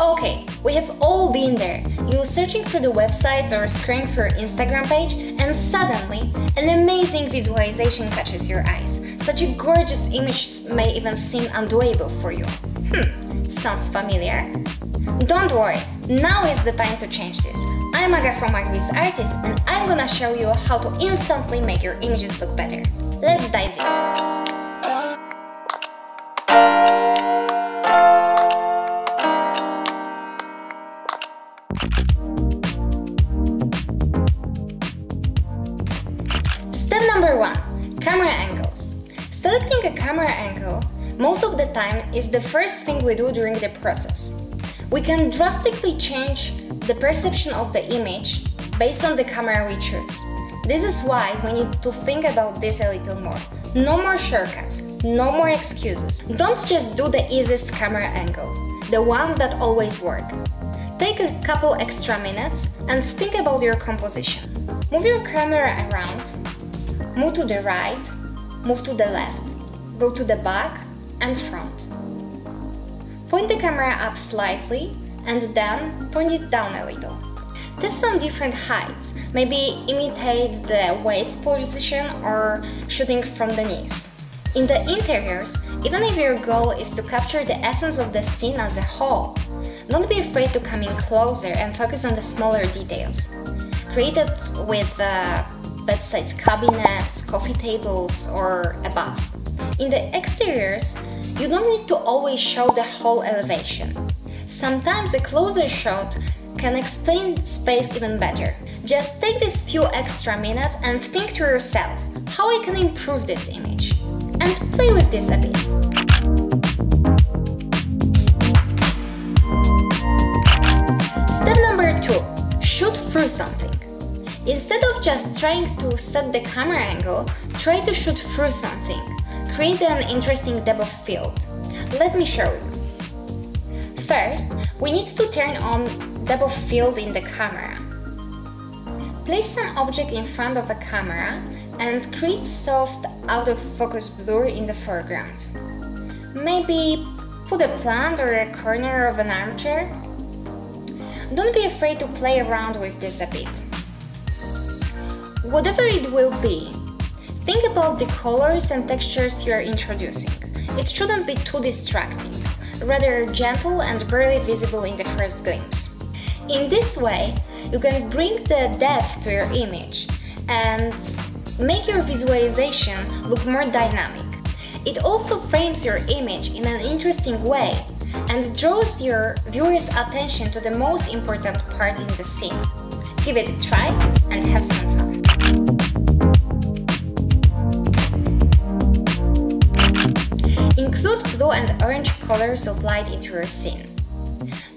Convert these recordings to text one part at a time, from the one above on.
Okay, we have all been there. You're searching for the websites or scrolling for Instagram page, and suddenly an amazing visualization catches your eyes. Such a gorgeous image may even seem undoable for you. Hmm, sounds familiar? Don't worry, now is the time to change this. I'm Aga from Arch Viz Artist, and I'm gonna show you how to instantly make your images look better. Let's dive in. Step number one camera angles. Selecting a camera angle most of the time is the first thing we do during the process. We can drastically change the perception of the image based on the camera we choose. This is why we need to think about this a little more. No more shortcuts, no more excuses. Don't just do the easiest camera angle, the one that always works. Take a couple extra minutes and think about your composition. Move your camera around, move to the right, move to the left, go to the back and front. Point the camera up slightly and then point it down a little. Test some different heights, maybe imitate the waist position or shooting from the knees. In the interiors, even if your goal is to capture the essence of the scene as a whole, don't be afraid to come in closer and focus on the smaller details. Created with uh, bedside cabinets, coffee tables, or above. In the exteriors, you don't need to always show the whole elevation. Sometimes a closer shot can explain space even better. Just take these few extra minutes and think to yourself how I can improve this image. And play with this a bit. Step number two shoot through something. Instead of just trying to set the camera angle, try to shoot through something. Create an interesting depth of field. Let me show you. First, we need to turn on depth of field in the camera. Place an object in front of a camera and create soft out of focus blur in the foreground. Maybe put a plant or a corner of an armchair. Don't be afraid to play around with this a bit. Whatever it will be, think about the colors and textures you are introducing. It shouldn't be too distracting, rather gentle and barely visible in the first glimpse. In this way, you can bring the depth to your image and make your visualization look more dynamic. It also frames your image in an interesting way and draws your viewer's attention to the most important part in the scene. Give it a try and have some fun. Blue and orange colors of light into your scene.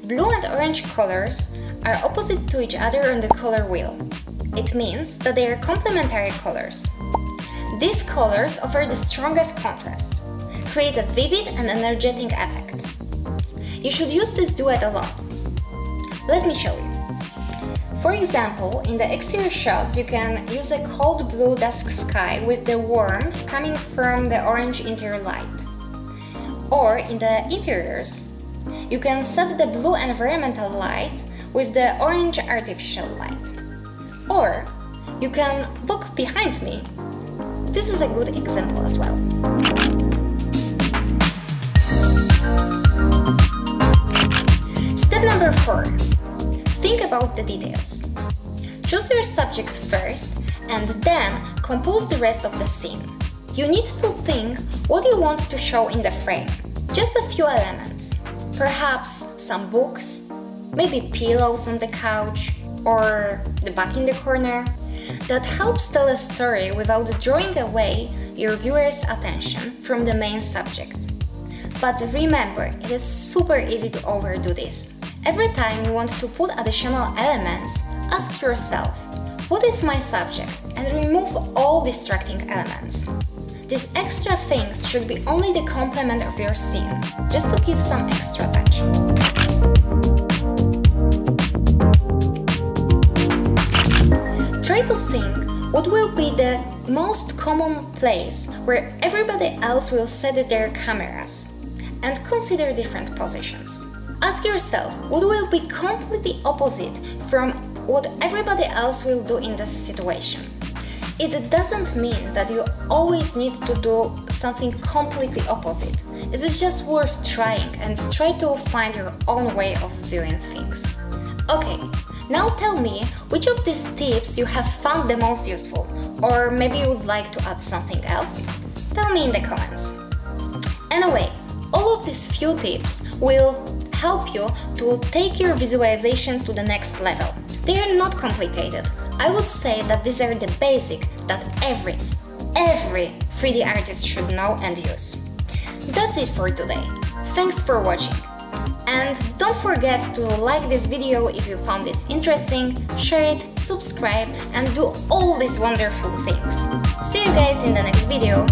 Blue and orange colors are opposite to each other on the color wheel. It means that they are complementary colors. These colors offer the strongest contrast, create a vivid and energetic effect. You should use this duet a lot. Let me show you. For example, in the exterior shots you can use a cold blue dusk sky with the warmth coming from the orange interior light. Or in the interiors, you can set the blue environmental light with the orange artificial light. Or you can look behind me. This is a good example as well. Step number 4. Think about the details. Choose your subject first and then compose the rest of the scene. You need to think what you want to show in the frame. Just a few elements. Perhaps some books, maybe pillows on the couch, or the back in the corner. That helps tell a story without drawing away your viewer's attention from the main subject. But remember, it is super easy to overdo this. Every time you want to put additional elements, ask yourself, what is my subject? And remove all distracting elements. These extra things should be only the complement of your scene, just to give some extra touch. Try to think what will be the most common place where everybody else will set their cameras and consider different positions. Ask yourself what will be completely opposite from what everybody else will do in this situation. It doesn't mean that you always need to do something completely opposite. It is just worth trying and try to find your own way of doing things. Okay, now tell me which of these tips you have found the most useful, or maybe you would like to add something else? Tell me in the comments. Anyway, all of these few tips will help you to take your visualization to the next level. They are not complicated. I would say that these are the basic that every, every 3D artist should know and use. That's it for today. Thanks for watching. And don't forget to like this video if you found this interesting, share it, subscribe and do all these wonderful things. See you guys in the next video.